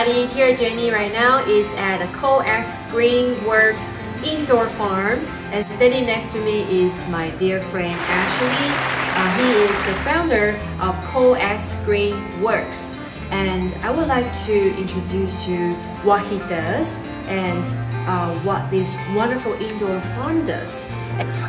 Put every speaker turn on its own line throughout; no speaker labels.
Everybody, dear Jenny right now is at the CoX Green Works indoor farm and standing next to me is my dear friend Ashley. Uh, he is the founder of CoX Green Works and I would like to introduce you what he does and uh, what this wonderful indoor farm does.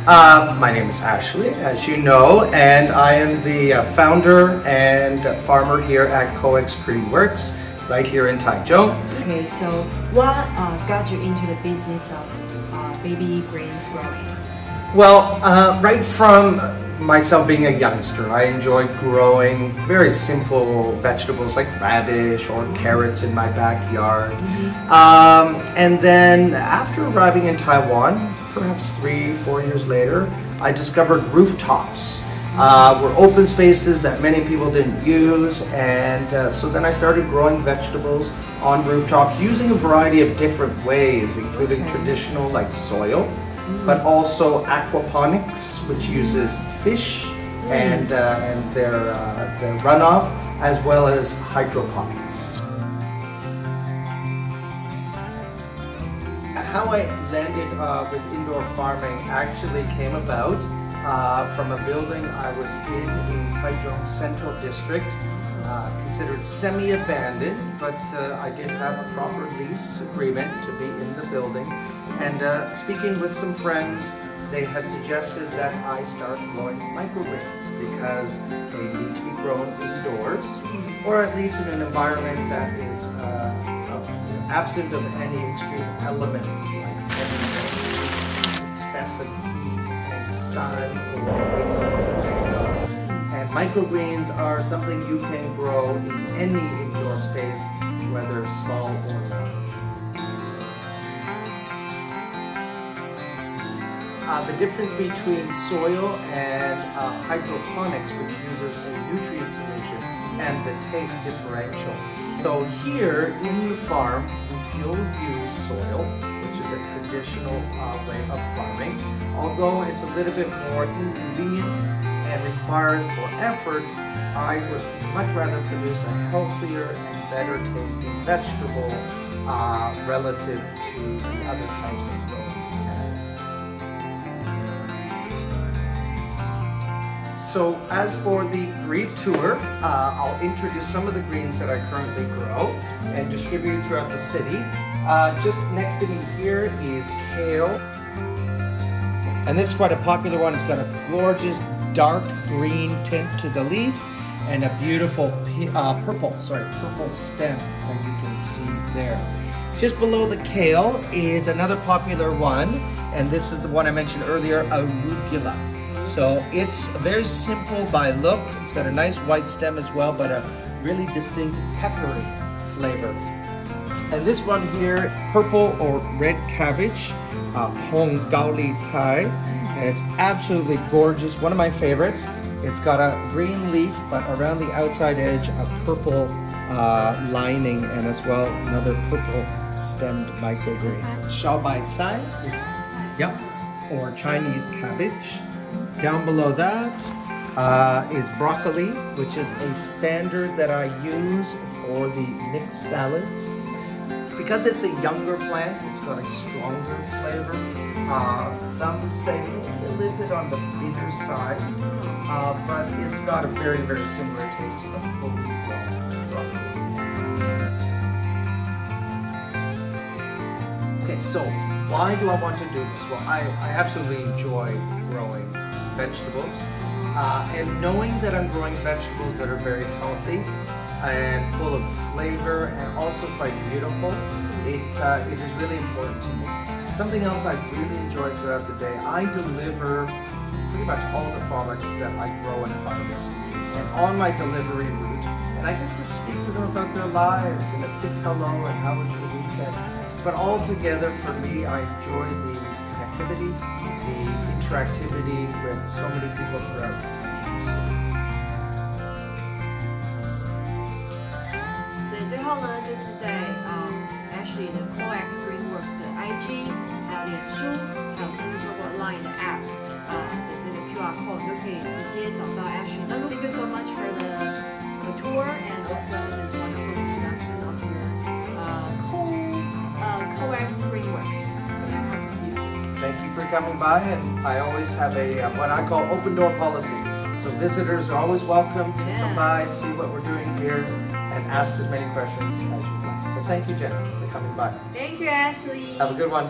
Uh, my name is Ashley, as you know, and I am the uh, founder and farmer here at Coex Green Works, right here in Taichung.
Okay, so what uh, got you into the business of uh, baby greens growing?
Well, uh, right from myself being a youngster, I enjoyed growing very simple vegetables like radish or carrots in my backyard. Mm -hmm. um, and then after arriving in Taiwan, perhaps three, four years later, I discovered rooftops. Uh, were open spaces that many people didn't use and uh, so then I started growing vegetables on rooftops using a variety of different ways including traditional like soil but also aquaponics, which uses fish and, uh, and their, uh, their runoff, as well as hydroponics. How I landed uh, with indoor farming actually came about uh, from a building I was in in Taichung Central District uh, considered semi-abandoned, but uh, I did have a proper lease agreement to be in the building. And uh, speaking with some friends, they had suggested that I start growing microgreens because they need to be grown indoors, or at least in an environment that is uh, absent of any extreme elements like excessive heat or Microgreens are something you can grow in any indoor space, whether small or large. Uh, the difference between soil and uh, hydroponics, which uses a nutrient solution, and the taste differential. So here in the farm, we still use soil, which is a traditional uh, way of farming, although it's a little bit more inconvenient and requires more effort, I would much rather produce a healthier and better tasting vegetable uh, relative to the other types of growing methods. So as for the brief tour, uh, I'll introduce some of the greens that I currently grow and distribute throughout the city. Uh, just next to me here is kale. And this is quite a popular one. It's got a gorgeous dark green tint to the leaf and a beautiful uh, purple, sorry, purple stem that you can see there. Just below the kale is another popular one, and this is the one I mentioned earlier, arugula. So it's very simple by look. It's got a nice white stem as well, but a really distinct peppery flavor. And this one here, purple or red cabbage, uh, Hong Gao Li Cai and it's absolutely gorgeous. One of my favorites. It's got a green leaf, but around the outside edge, a purple uh, lining, and as well another purple stemmed microgreen. Xiaobai Cai, yep, or Chinese cabbage. Down below that uh, is broccoli, which is a standard that I use for the mixed salads. Because it's a younger plant, it's got a stronger flavor. Uh, some say maybe a little bit on the bitter side, uh, but it's got a very, very similar taste to the fully grown broccoli. Okay, so why do I want to do this? Well, I, I absolutely enjoy growing vegetables. Uh, and knowing that I'm growing vegetables that are very healthy and full of flavor and also quite beautiful, it, uh, it is really important to me. Something else I really enjoy throughout the day, I deliver pretty much all the products that I grow and harvest. And on my delivery route, and I get to speak to them about their lives and a quick hello and how was your weekend. But all together, for me, I enjoy the connectivity, the interactivity with so many people throughout the country.
所以最后呢，就是在呃 Ashley 的 CoX Greenworks 的 IG，还有脸书，还有甚至透过 Line 的 App 呃的这个 QR code，你都可以直接找到 Ashley。那 Thank you so much for the the tour and also this
Coming by, and I always have a uh, what I call open door policy. So visitors are always welcome to
Yeah.
come by, see what we're doing here, and ask as many questions as you'd like. So thank you, Jenna, for coming by.
Thank you, Ashley.
Have a good one.